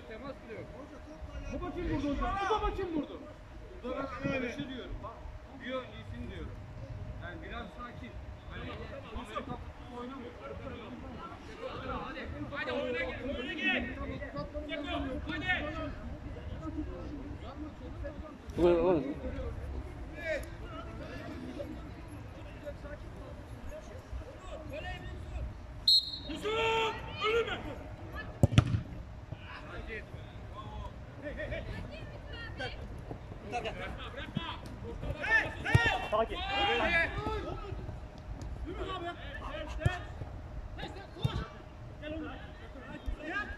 temas bile yok. Topa kim vurdu hocam? Bu topa kim vurdu? Burada ben arkadaşı diyorum. Diyor iyisin diyorum. Yani biraz sakin. Hani Amerika futbolu oynamıyor. Hadi oyuna gir, oyuna gir. Ceko, hadi. Yeah.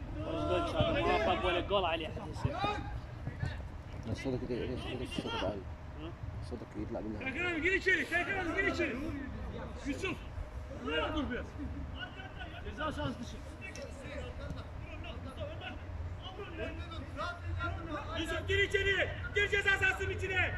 منها Serkan abi gir içeri, Serkan abi gir içeri. Yusuf. Buraya dur biraz. Ceza sahası dışı. Yusuf gir içeri. Gir ceza sahasının içine.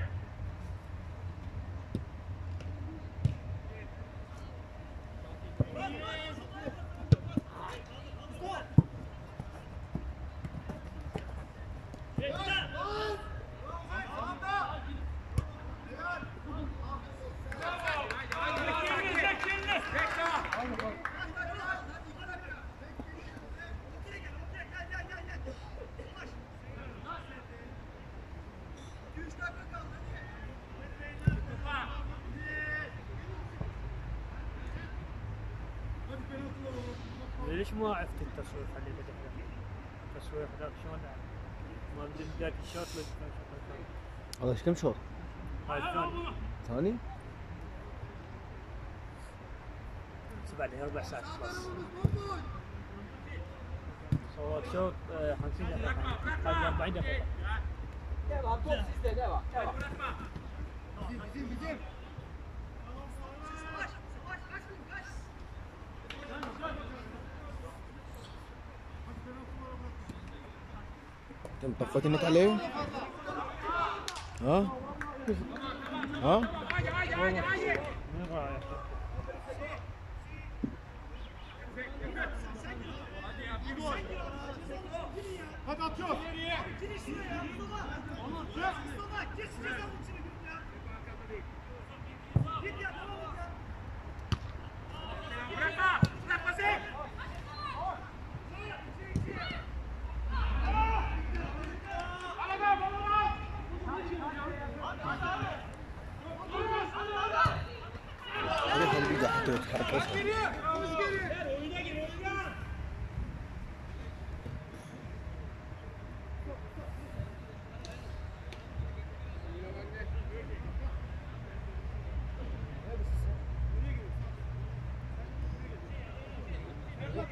ليش ما عرفت التصوير اللي بدك التصوير هذاك شلون ما بدي بدك الشوط لك هذا إيش كم شوط؟ هاي الثاني. ثاني؟ بعدين ربع ساعة خلاص صوت شوط آه، 50 دقيقة. هذه 40 دقيقة. انت طفيت النت عليه؟ ها؟ ها؟ ya.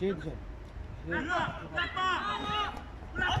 来吧，来吧，来吧！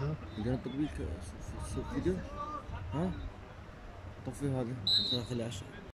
ها؟ عندنا تطبيق في الفيديو؟ ها؟ طفي هذا خليه عشان